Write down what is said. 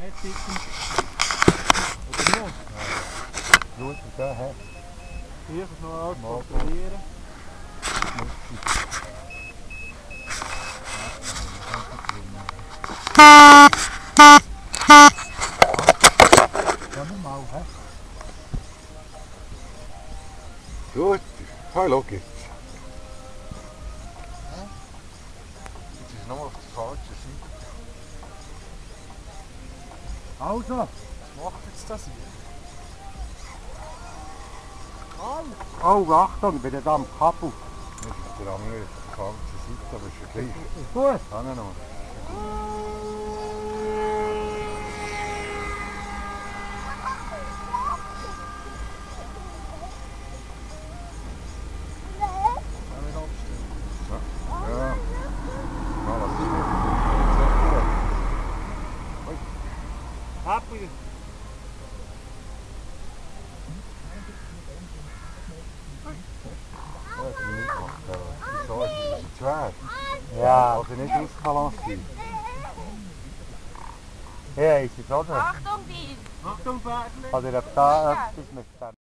nicht? Gut, da, hä? Hier ist noch alles Mal kontrollieren. Ja, normaal, hè? Goed, ga look jetzt. Jetzt ist nochmal auf der Also, Was macht jetzt das hier? oh Achtung, ich bin da am Kabel. Das ist der andere, die falsche Seite, aber ist ja gleich. Gut. Kann er noch. Happy. Ja, nicht gemacht. Wieso? Ist es schwer? Ja, ist es oder? Achtung, die! Achtung, Bergli. Hat er da etwas mit dem